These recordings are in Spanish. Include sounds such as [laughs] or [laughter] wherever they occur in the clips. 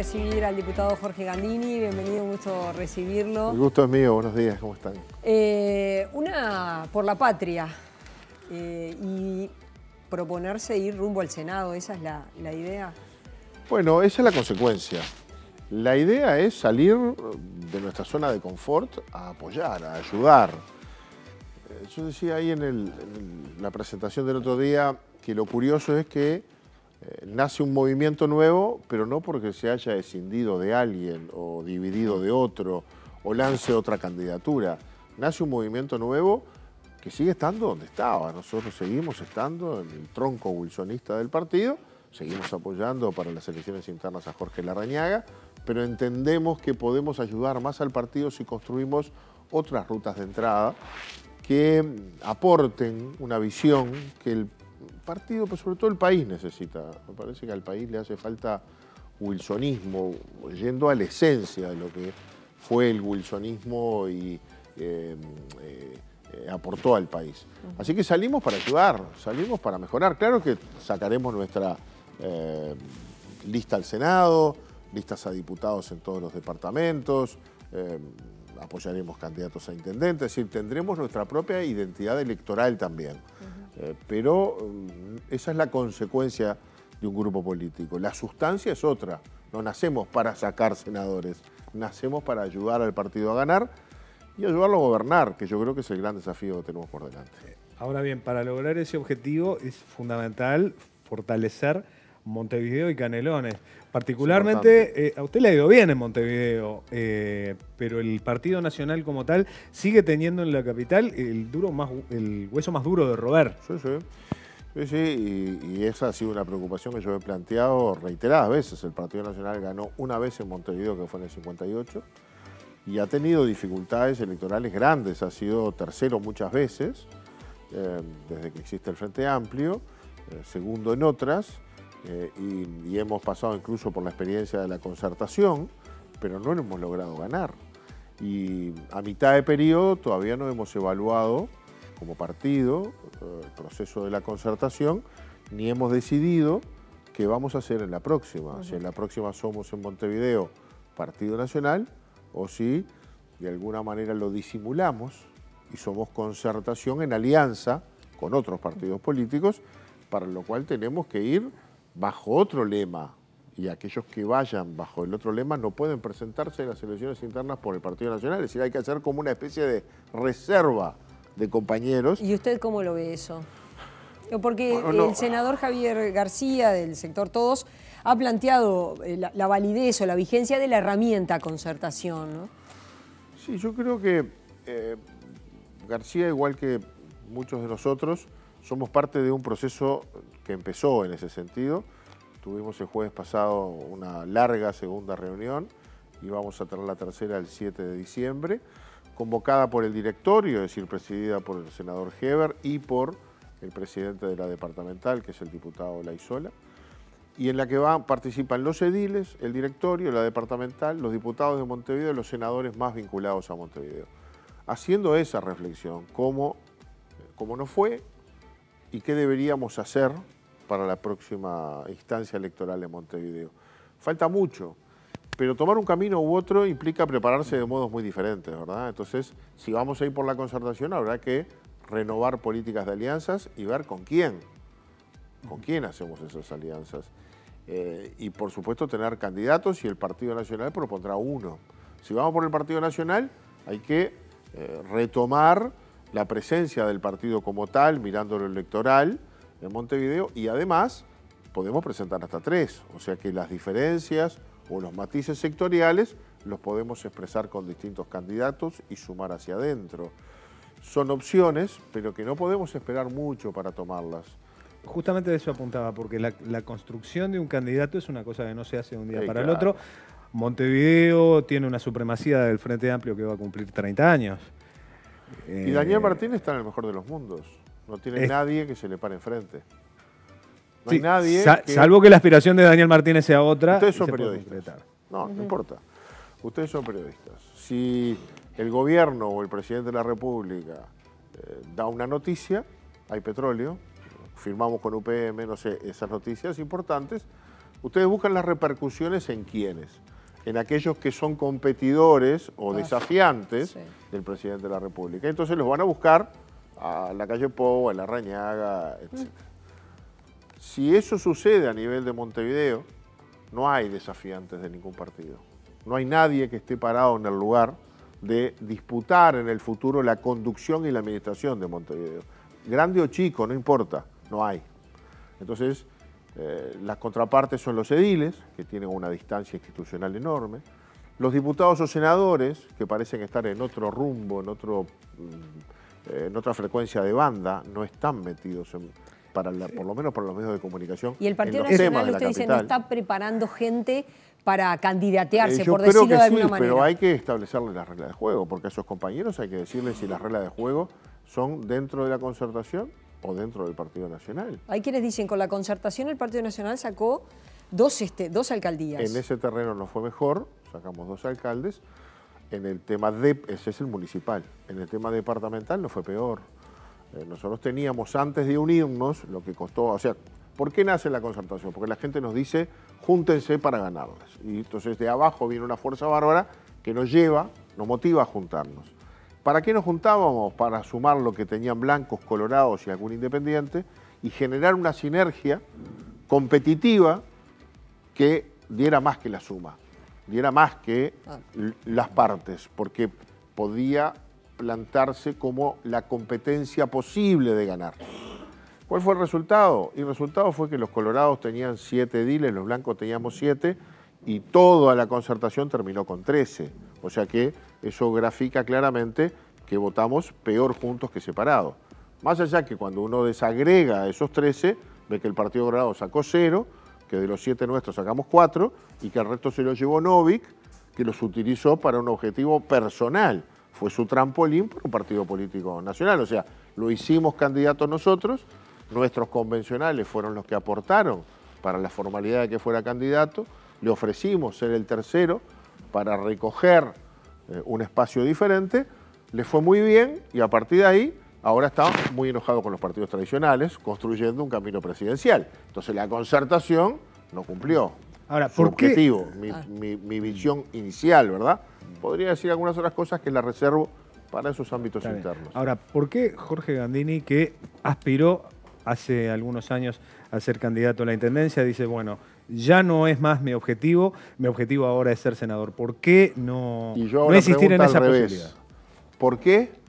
recibir al diputado Jorge Gandini. Bienvenido, un gusto recibirlo. El gusto es mío, buenos días, ¿cómo están? Eh, una por la patria eh, y proponerse ir rumbo al Senado, ¿esa es la, idea? Bueno, esa es la consecuencia. La idea es salir de nuestra zona de confort a apoyar, a ayudar. Eh, yo decía ahí en la presentación del otro día que lo curioso es que eh, nace un movimiento nuevo, pero no porque se haya escindido de alguien o dividido de otro o lance otra candidatura. Nace un movimiento nuevo que sigue estando donde estaba. Nosotros seguimos estando en el tronco wilsonista del partido, seguimos apoyando para las elecciones internas a Jorge Larrañaga, pero entendemos que podemos ayudar más al partido si construimos otras rutas de entrada que aporten una visión que el partido, pero sobre todo el país necesita. Me parece que al país le hace falta wilsonismo, yendo a la esencia de lo que fue el wilsonismo y eh, eh, aportó al país. Así que salimos para ayudar, salimos para mejorar. Claro que sacaremos nuestra eh, lista al Senado, listas a diputados en todos los departamentos, apoyaremos candidatos a intendentes, es decir, tendremos nuestra propia identidad electoral también. Eh, pero mm, esa es la consecuencia de un grupo político. La sustancia es otra. No nacemos para sacar senadores, nacemos para ayudar al partido a ganar y ayudarlo a gobernar, que yo creo que es el gran desafío que tenemos por delante. Ahora bien, para lograr ese objetivo es fundamental fortalecer Montevideo y Canelones. Particularmente, eh, a usted le ha ido bien en Montevideo, eh, pero el Partido Nacional como tal sigue teniendo en la capital el, duro más, el hueso más duro de robar. Sí, sí. Sí, sí, y, esa ha sido una preocupación que yo he planteado reiteradas veces. El Partido Nacional ganó una vez en Montevideo, que fue en el 58, y ha tenido dificultades electorales grandes. Ha sido tercero muchas veces, eh, desde que existe el Frente Amplio, segundo en otras, eh, y, hemos pasado incluso por la experiencia de la concertación, pero no lo hemos logrado ganar. Y a mitad de periodo todavía no hemos evaluado como partido eh, el proceso de la concertación, ni hemos decidido qué vamos a hacer en la próxima. Si en la próxima somos en Montevideo Partido Nacional o si de alguna manera lo disimulamos y somos concertación en alianza con otros partidos políticos, para lo cual tenemos que ir bajo otro lema, y aquellos que vayan bajo el otro lema no pueden presentarse en las elecciones internas por el Partido Nacional. Es decir, hay que hacer como una especie de reserva de compañeros. ¿Y usted cómo lo ve eso? Porque el senador Javier García del sector Todos ha planteado eh, la, validez o la vigencia de la herramienta concertación. ¿no? Sí, yo creo que eh, García, igual que muchos de nosotros, somos parte de un proceso que empezó en ese sentido. Tuvimos el jueves pasado una larga segunda reunión y vamos a tener la tercera el 7 de diciembre, convocada por el directorio, es decir, presidida por el senador Heber y por el presidente de la departamental, que es el diputado Laizola, y en la que participan los ediles, el directorio, la departamental, los diputados de Montevideo y los senadores más vinculados a Montevideo. Haciendo esa reflexión, cómo, cómo no fue, y qué deberíamos hacer para la próxima instancia electoral en Montevideo. Falta mucho, pero tomar un camino u otro implica prepararse de modos muy diferentes, ¿verdad? Entonces, si vamos a ir por la concertación, habrá que renovar políticas de alianzas y ver con quién, con quién hacemos esas alianzas. Eh, y por supuesto tener candidatos y el Partido Nacional propondrá uno. Si vamos por el Partido Nacional, hay que eh, retomar la presencia del partido como tal, mirando lo electoral en Montevideo, y además podemos presentar hasta tres, o sea que las diferencias o los matices sectoriales los podemos expresar con distintos candidatos y sumar hacia adentro. Son opciones, pero que no podemos esperar mucho para tomarlas. Justamente de eso apuntaba, porque la, construcción de un candidato es una cosa que no se hace de un día para el otro. Montevideo tiene una supremacía del Frente Amplio que va a cumplir 30 años. Y Daniel eh, Martínez está en el mejor de los mundos. No tiene nadie que se le pare enfrente. No hay nadie. Salvo que la aspiración de Daniel Martínez sea otra. Ustedes son periodistas. No, no importa. Ustedes son periodistas. Si el gobierno o el presidente de la República eh, da una noticia, hay petróleo, firmamos con UPM, no sé, esas noticias importantes, Ustedes buscan las repercusiones en quiénes, en aquellos que son competidores o desafiantes del presidente de la República. Entonces los van a buscar a la calle Pou, a la Rañaga, etc. Si eso sucede a nivel de Montevideo, no hay desafiantes de ningún partido. No hay nadie que esté parado en el lugar de disputar en el futuro la conducción y la administración de Montevideo. Grande o chico, no importa, no hay. Entonces, eh, las contrapartes son los ediles, que tienen una distancia institucional enorme, los diputados o senadores, que parecen estar en otro rumbo, en, otro, mm, en otra frecuencia de banda, no están metidos en, para por lo menos para los medios de comunicación. Y el Partido Nacional, usted dice, no está preparando gente para candidatearse, eh, por decirlo de alguna manera. Pero hay que establecerle las reglas de juego, porque a esos compañeros hay que decirles si las reglas de juego son dentro de la concertación o dentro del Partido Nacional. Hay quienes dicen con la concertación el Partido Nacional sacó dos, este, dos alcaldías. En ese terreno no fue mejor, sacamos dos alcaldes. En el tema de, ese es el municipal, en el tema departamental no fue peor. Eh, nosotros teníamos antes de unirnos lo que costó, o sea, ¿por qué nace la concertación? Porque la gente nos dice, júntense para ganarlas. Y entonces de abajo viene una fuerza bárbara que nos lleva, nos motiva a juntarnos. ¿Para qué nos juntábamos? Para sumar lo que tenían blancos, colorados y algún independiente y generar una sinergia competitiva que diera más que la suma, diera más que las partes, porque podía plantarse como la competencia posible de ganar. ¿Cuál fue el resultado? Y el resultado fue que los colorados tenían siete diles, los blancos teníamos siete, y toda la concertación terminó con 13. O sea que eso grafica claramente que votamos peor juntos que separados. Más allá que cuando uno desagrega esos 13, ve que el Partido Colorado sacó cero, que de los siete nuestros sacamos cuatro, y que el resto se los llevó Novik, que los utilizó para un objetivo personal fue su trampolín por un partido político nacional. O sea, lo hicimos candidatos nosotros, nuestros convencionales fueron los que aportaron para la formalidad de que fuera candidato, le ofrecimos ser el tercero para recoger eh, un espacio diferente, le fue muy bien y a partir de ahí ahora está muy enojado con los partidos tradicionales, construyendo un camino presidencial. Entonces la concertación no cumplió. Ahora, ¿por su objetivo, ah. mi visión inicial, ¿verdad? podría decir algunas otras cosas que la reservo para esos ámbitos internos. Ahora, ¿por qué Jorge Gandini, que aspiró hace algunos años a ser candidato a la Intendencia, dice, bueno, ya no es más mi objetivo, mi objetivo ahora es ser senador? ¿Por qué no, no existir en esa posibilidad? ¿Por qué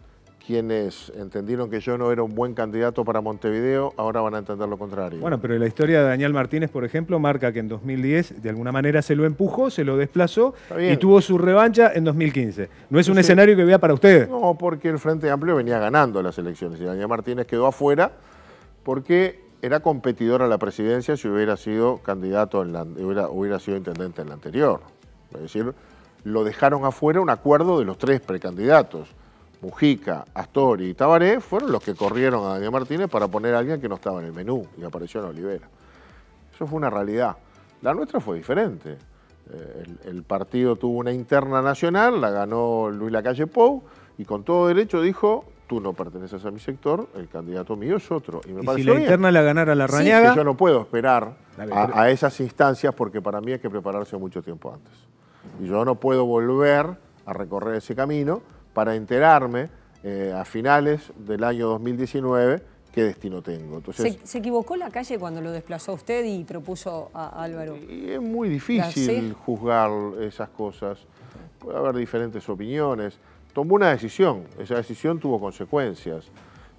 quienes entendieron que yo no era un buen candidato para Montevideo, ahora van a entender lo contrario. Bueno, pero la historia de Daniel Martínez, por ejemplo, marca que en 2010 de alguna manera se lo empujó, se lo desplazó y tuvo su revancha en 2015. ¿No es un escenario que vea para ustedes? No, porque el Frente Amplio venía ganando las elecciones y Daniel Martínez quedó afuera porque era competidor a la presidencia si hubiera sido candidato, en la, hubiera, hubiera sido intendente en la anterior. Es decir, lo dejaron afuera un acuerdo de los tres precandidatos. Mujica, Astori y Tabaré fueron los que corrieron a Daniel Martínez para poner a alguien que no estaba en el menú y apareció en Olivera. Eso fue una realidad. La nuestra fue diferente. Eh, el, partido tuvo una interna nacional, la ganó Luis Lacalle Pou y con todo derecho dijo, tú no perteneces a mi sector, el candidato mío es otro. Y, si la interna la ganara la Rañaga... yo no puedo esperar a, a esas instancias porque para mí hay que prepararse mucho tiempo antes. Y yo no puedo volver a recorrer ese camino para enterarme eh, a finales del año 2019 qué destino tengo. Entonces, ¿Se, equivocó la calle cuando lo desplazó usted y propuso a Álvaro? Y es muy difícil juzgar esas cosas. Puede haber diferentes opiniones. Tomó una decisión, esa decisión tuvo consecuencias.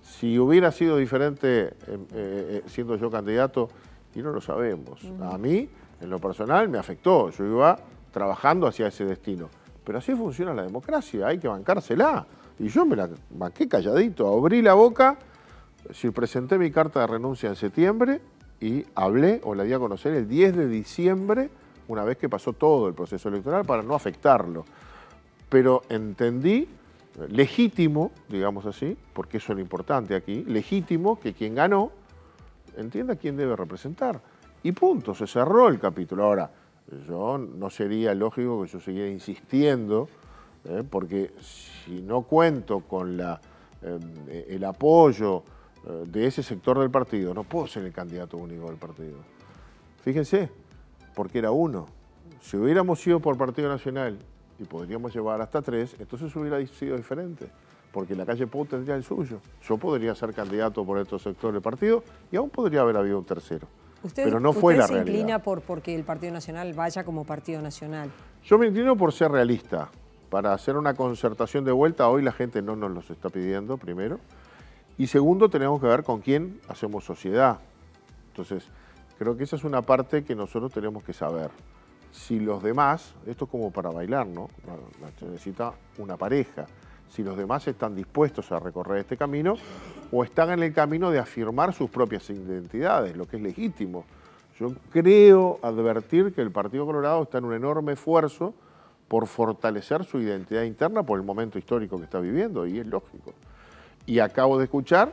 Si hubiera sido diferente eh, eh, siendo yo candidato, y no lo sabemos. A mí, en lo personal, me afectó. Yo iba trabajando hacia ese destino. Pero así funciona la democracia, hay que bancársela. Y yo me la banqué calladito, abrí la boca, si presenté mi carta de renuncia en septiembre y hablé o la di a conocer el 10 de diciembre, una vez que pasó todo el proceso electoral, para no afectarlo. Pero entendí legítimo, digamos así, porque eso es lo importante aquí, legítimo que quien ganó entienda quién debe representar. Y punto, se cerró el capítulo. Ahora, yo no sería lógico que yo siguiera insistiendo, ¿eh? porque si no cuento con eh, el apoyo eh, de ese sector del partido, no puedo ser el candidato único del partido. Fíjense, porque era uno. Si hubiéramos ido por Partido Nacional y podríamos llevar hasta tres, entonces hubiera sido diferente, porque la calle Pou tendría el suyo. Yo podría ser candidato por estos sectores del partido y aún podría haber habido un tercero. Usted, pero no fue la realidad. se inclina por porque el Partido Nacional vaya como Partido Nacional? Yo me inclino por ser realista. Para hacer una concertación de vuelta, hoy la gente no nos los está pidiendo, primero. Y segundo, tenemos que ver con quién hacemos sociedad. Entonces, creo que esa es una parte que nosotros tenemos que saber. Si los demás, esto es como para bailar, ¿no? Se necesita una pareja. Si los demás están dispuestos a recorrer este camino o están en el camino de afirmar sus propias identidades, lo que es legítimo. Yo creo advertir que el Partido Colorado está en un enorme esfuerzo por fortalecer su identidad interna por el momento histórico que está viviendo, y es lógico. Y acabo de escuchar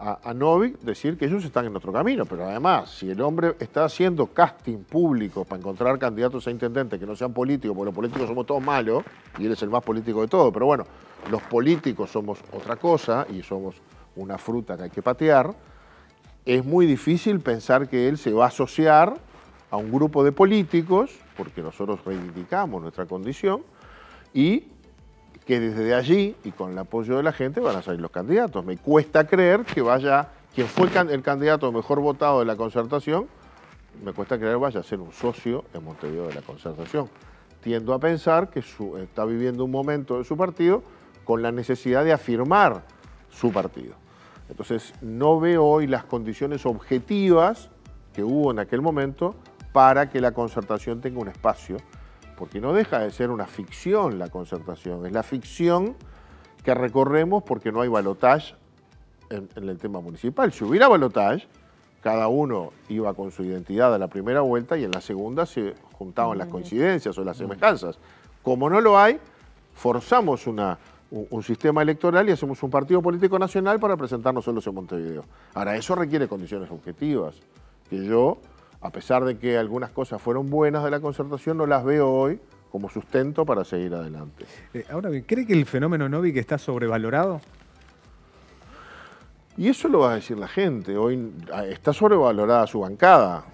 a, Novik decir que ellos están en otro camino, pero además, si el hombre está haciendo casting público para encontrar candidatos a intendente que no sean políticos, porque los políticos somos todos malos, y él es el más político de todos, pero bueno, los políticos somos otra cosa y somos una fruta que hay que patear, es muy difícil pensar que él se va a asociar a un grupo de políticos, porque nosotros reivindicamos nuestra condición, y que desde allí y con el apoyo de la gente van a salir los candidatos. Me cuesta creer que vaya, quien fue el, candidato mejor votado de la concertación, me cuesta creer vaya a ser un socio en Montevideo de la concertación. Tiendo a pensar que está viviendo un momento de su partido con la necesidad de afirmar su partido. Entonces, no veo hoy las condiciones objetivas que hubo en aquel momento para que la concertación tenga un espacio, porque no deja de ser una ficción la concertación, es la ficción que recorremos porque no hay balotaje en, el tema municipal. Si hubiera balotaje, cada uno iba con su identidad a la primera vuelta y en la segunda se juntaban las coincidencias o las semejanzas. Como no lo hay, forzamos una, un, sistema electoral y hacemos un partido político nacional para presentarnos solos en Montevideo. Ahora, eso requiere condiciones objetivas, que yo a pesar de que algunas cosas fueron buenas de la concertación, no las veo hoy como sustento para seguir adelante. Eh, ahora bien, ¿cree que el fenómeno Novik está sobrevalorado? Y eso lo va a decir la gente. Hoy ah, está sobrevalorada su bancada,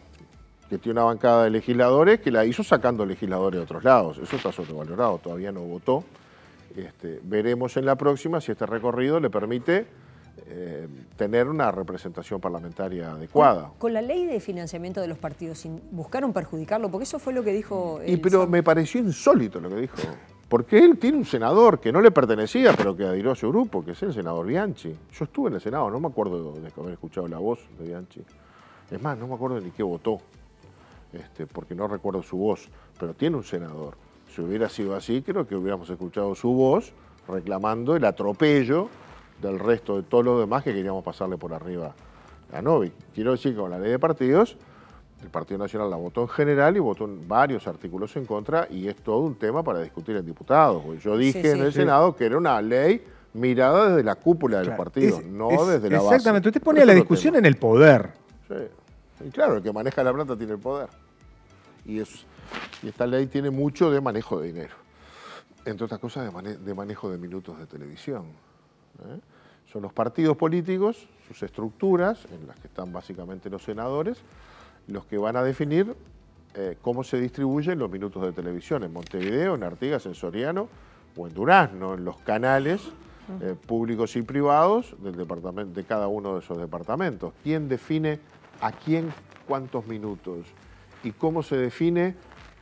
que tiene una bancada de legisladores que la hizo sacando legisladores de otros lados. Eso está sobrevalorado, todavía no votó. Este, veremos en la próxima si este recorrido le permite eh, tener una representación parlamentaria adecuada. Con, la ley de financiamiento de los partidos, ¿buscaron perjudicarlo? Porque eso fue lo que dijo... Y pero me pareció insólito lo que dijo. Porque él tiene un senador que no le pertenecía, pero que adhirió a su grupo, que es el senador Bianchi. Yo estuve en el Senado, no me acuerdo de haber escuchado la voz de Bianchi. Es más, no me acuerdo ni qué votó, este, porque no recuerdo su voz, pero tiene un senador. Si hubiera sido así, creo que hubiéramos escuchado su voz reclamando el atropello del resto de todos los demás que queríamos pasarle por arriba a Novi. Quiero decir que con la ley de partidos, el Partido Nacional la votó en general y votó en varios artículos en contra y es todo un tema para discutir en diputados. Yo dije en el Senado que era una ley mirada desde la cúpula del partido, no desde la base. Exactamente, usted ponía la discusión en el poder. Sí. Y claro, el que maneja la plata tiene el poder. Y, es, y esta ley tiene mucho de manejo de dinero. Entre otras cosas, de manejo de minutos de televisión. ¿Eh? Son los partidos políticos, sus estructuras, en las que están básicamente los senadores, los que van a definir eh, cómo se distribuyen los minutos de televisión en Montevideo, en Artigas, en Soriano o en Durazno, en los canales eh, públicos y privados del departamento, de cada uno de esos departamentos. ¿Quién define a quién cuántos minutos? ¿Y cómo se define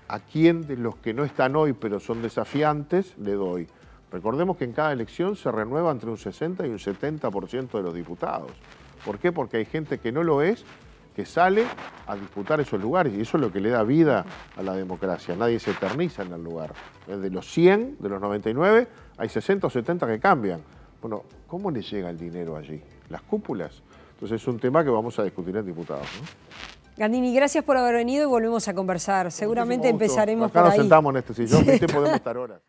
a quién de los que no están hoy pero son desafiantes le doy? Recordemos que en cada elección se renueva entre un 60 y un 70% de los diputados. ¿Por qué? Porque hay gente que no lo es, que sale a disputar esos lugares y eso es lo que le da vida a la democracia. Nadie se eterniza en el lugar. De los 100, de los 99, hay 60 o 70 que cambian. Bueno, ¿cómo le llega el dinero allí? ¿Las cúpulas? Entonces es un tema que vamos a discutir en diputados. Gandini, gracias por haber venido y volvemos a conversar. Seguramente empezaremos por ahí. Acá nos sentamos en este sillón, [laughs] ¿viste? podemos estar horas.